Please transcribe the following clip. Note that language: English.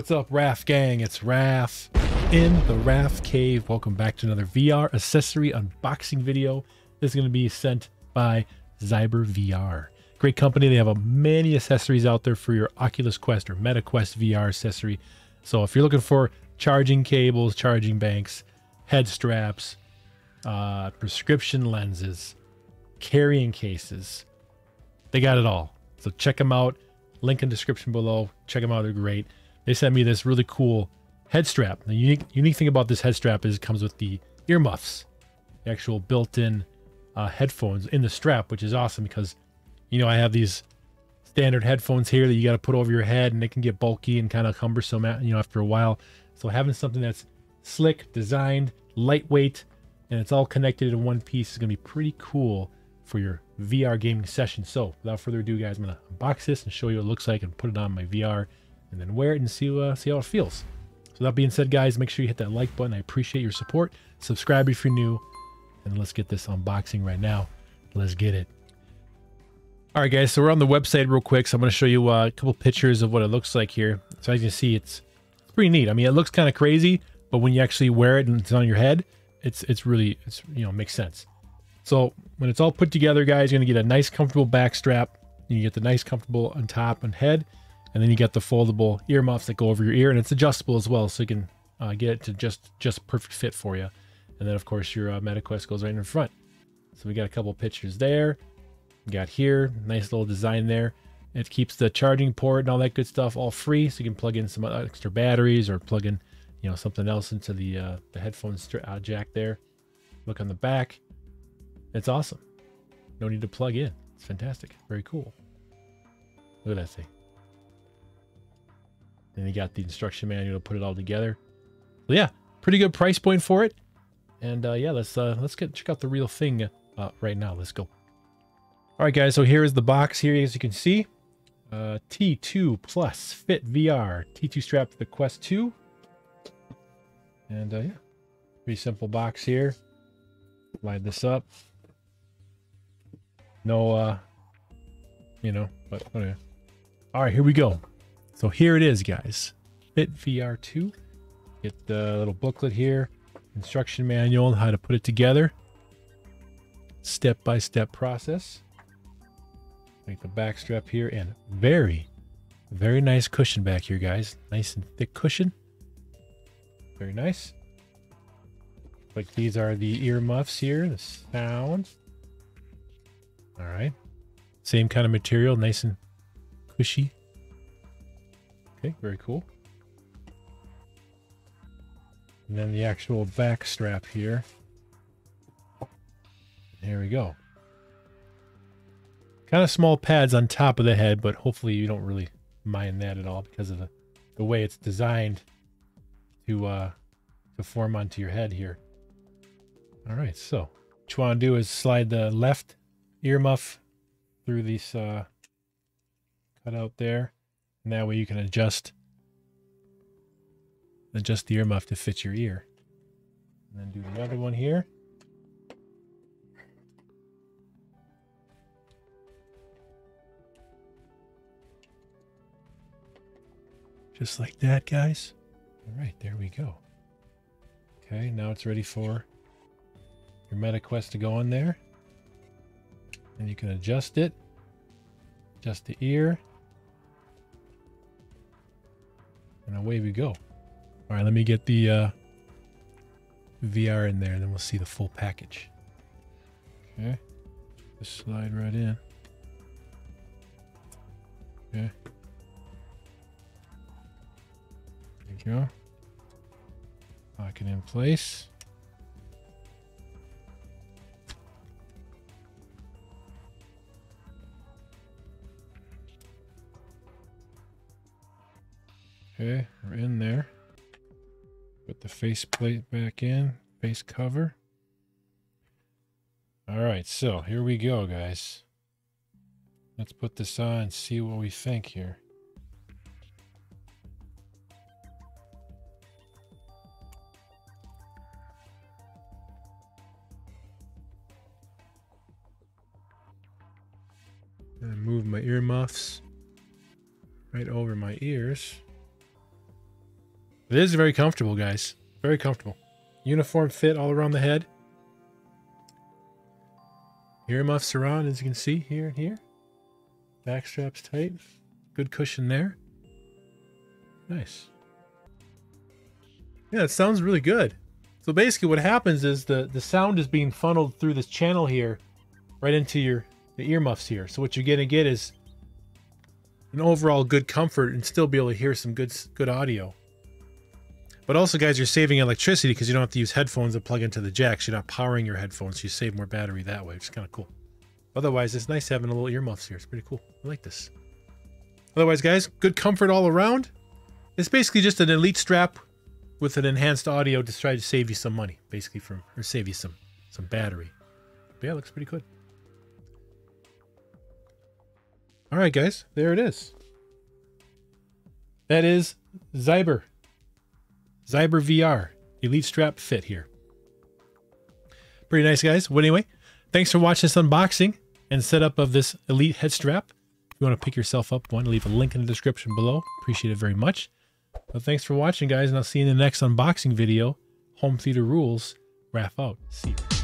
What's up, Raf gang? It's Raf in the Raf Cave. Welcome back to another VR accessory unboxing video. This is going to be sent by Zyber VR. Great company. They have a many accessories out there for your Oculus Quest or Meta Quest VR accessory. So if you're looking for charging cables, charging banks, head straps, uh, prescription lenses, carrying cases, they got it all. So check them out. Link in description below. Check them out. They're great they sent me this really cool head strap. The unique unique thing about this head strap is it comes with the earmuffs, the actual built-in uh, headphones in the strap, which is awesome because you know I have these standard headphones here that you got to put over your head and they can get bulky and kind of cumbersome you know after a while. So having something that's slick, designed, lightweight, and it's all connected in one piece is going to be pretty cool for your VR gaming session. So without further ado, guys, I'm going to unbox this and show you what it looks like and put it on my VR and then wear it and see, uh, see how it feels. So that being said, guys, make sure you hit that like button. I appreciate your support. Subscribe if you're new. And let's get this unboxing right now. Let's get it. All right, guys, so we're on the website real quick. So I'm going to show you uh, a couple pictures of what it looks like here. So as you can see, it's, it's pretty neat. I mean, it looks kind of crazy, but when you actually wear it and it's on your head, it's it's really, it's you know, makes sense. So when it's all put together, guys, you're going to get a nice, comfortable back strap. You get the nice, comfortable on top and head. And then you get the foldable earmuffs that go over your ear, and it's adjustable as well, so you can uh, get it to just just perfect fit for you. And then of course your uh, MetaQuest goes right in front. So we got a couple pictures there. We got here, nice little design there. It keeps the charging port and all that good stuff all free, so you can plug in some extra batteries or plug in, you know, something else into the uh, the headphones uh, jack there. Look on the back. It's awesome. No need to plug in. It's fantastic. Very cool. Look at that thing. And you got the instruction manual to put it all together. So yeah, pretty good price point for it. And uh, yeah, let's uh, let's get check out the real thing uh, right now. Let's go. All right, guys. So here is the box here, as you can see. Uh, T2 Plus Fit VR T2 strap for the Quest 2. And uh, yeah, pretty simple box here. Line this up. No, uh, you know, but whatever. All right, here we go. So here it is, guys. Fit VR2. Get the little booklet here, instruction manual on how to put it together. Step-by-step -step process. Make the back strap here and very, very nice cushion back here, guys. Nice and thick cushion. Very nice. Like these are the ear muffs here, the sound. All right. Same kind of material, nice and cushy. Okay, very cool. And then the actual back strap here. Here we go. Kind of small pads on top of the head, but hopefully you don't really mind that at all because of the, the way it's designed to uh, to form onto your head here. All right, so what you want to do is slide the left earmuff through this uh, cutout there. And that way you can adjust adjust the earmuff to fit your ear. And then do the other one here. Just like that, guys. All right, there we go. Okay, now it's ready for your MetaQuest to go on there. And you can adjust it. Adjust the ear. And away we go. All right, let me get the uh, VR in there, and then we'll see the full package. Okay, just slide right in. Okay. There you go. Lock it in place. Okay, we're in there. Put the face plate back in, face cover. All right, so here we go, guys. Let's put this on and see what we think here. Move my earmuffs right over my ears. It is very comfortable, guys. Very comfortable. Uniform fit all around the head. Earmuffs are on, as you can see here and here. Back straps tight. Good cushion there. Nice. Yeah, it sounds really good. So basically what happens is the, the sound is being funneled through this channel here right into your the earmuffs here. So what you're going to get is an overall good comfort and still be able to hear some good good audio. But also, guys, you're saving electricity because you don't have to use headphones that plug into the jacks. You're not powering your headphones. So you save more battery that way, which is kind of cool. Otherwise, it's nice having a little earmuffs here. It's pretty cool. I like this. Otherwise, guys, good comfort all around. It's basically just an elite strap with an enhanced audio to try to save you some money, basically, from or save you some some battery. But yeah, looks pretty good. All right, guys, there it is. That is Zyber. Zyber VR Elite Strap Fit here. Pretty nice, guys. But anyway, thanks for watching this unboxing and setup of this Elite head strap. If you want to pick yourself up one, leave a link in the description below. Appreciate it very much. But thanks for watching, guys, and I'll see you in the next unboxing video. Home Theater Rules. Raf out. See you.